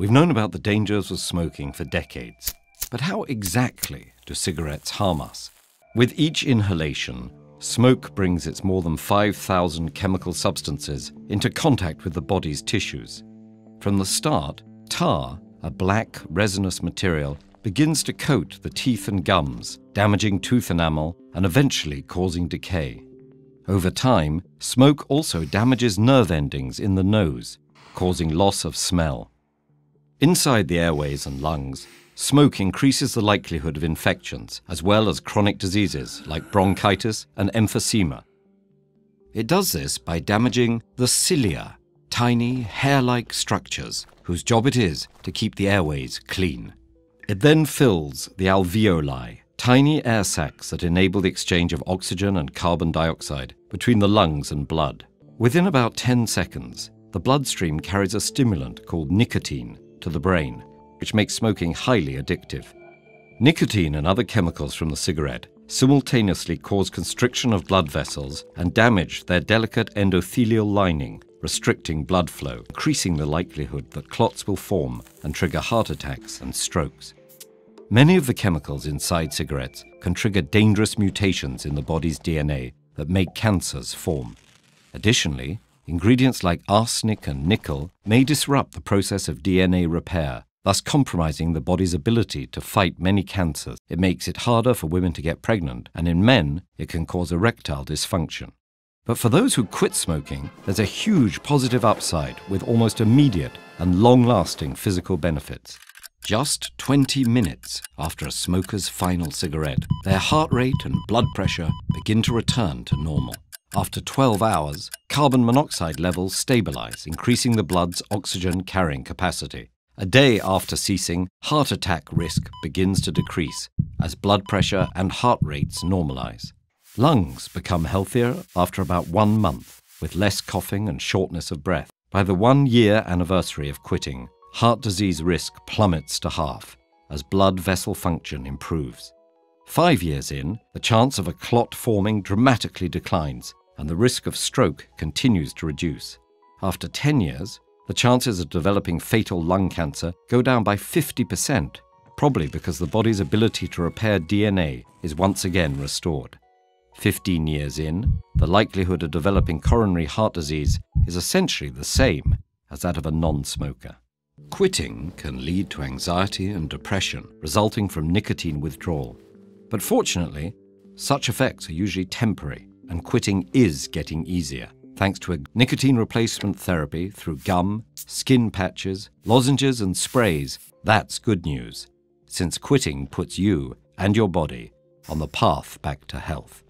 We've known about the dangers of smoking for decades. But how exactly do cigarettes harm us? With each inhalation, smoke brings its more than 5,000 chemical substances into contact with the body's tissues. From the start, tar, a black resinous material, begins to coat the teeth and gums, damaging tooth enamel and eventually causing decay. Over time, smoke also damages nerve endings in the nose, causing loss of smell. Inside the airways and lungs, smoke increases the likelihood of infections as well as chronic diseases like bronchitis and emphysema. It does this by damaging the cilia, tiny hair like structures whose job it is to keep the airways clean. It then fills the alveoli, tiny air sacs that enable the exchange of oxygen and carbon dioxide between the lungs and blood. Within about 10 seconds, the bloodstream carries a stimulant called nicotine to the brain, which makes smoking highly addictive. Nicotine and other chemicals from the cigarette simultaneously cause constriction of blood vessels and damage their delicate endothelial lining, restricting blood flow, increasing the likelihood that clots will form and trigger heart attacks and strokes. Many of the chemicals inside cigarettes can trigger dangerous mutations in the body's DNA that make cancers form. Additionally, ingredients like arsenic and nickel may disrupt the process of DNA repair, thus compromising the body's ability to fight many cancers. It makes it harder for women to get pregnant, and in men, it can cause erectile dysfunction. But for those who quit smoking, there's a huge positive upside with almost immediate and long lasting physical benefits. Just 20 minutes after a smoker's final cigarette, their heart rate and blood pressure begin to return to normal. After 12 hours, carbon monoxide levels stabilize, increasing the blood's oxygen carrying capacity. A day after ceasing, heart attack risk begins to decrease as blood pressure and heart rates normalize. Lungs become healthier after about one month, with less coughing and shortness of breath. By the one year anniversary of quitting, heart disease risk plummets to half as blood vessel function improves. Five years in, the chance of a clot forming dramatically declines, and the risk of stroke continues to reduce. After 10 years, the chances of developing fatal lung cancer go down by 50%, probably because the body's ability to repair DNA is once again restored. 15 years in, the likelihood of developing coronary heart disease is essentially the same as that of a non smoker. Quitting can lead to anxiety and depression resulting from nicotine withdrawal. But fortunately, such effects are usually temporary and quitting is getting easier thanks to a nicotine replacement therapy through gum, skin patches, lozenges, and sprays. That's good news, since quitting puts you and your body on the path back to health.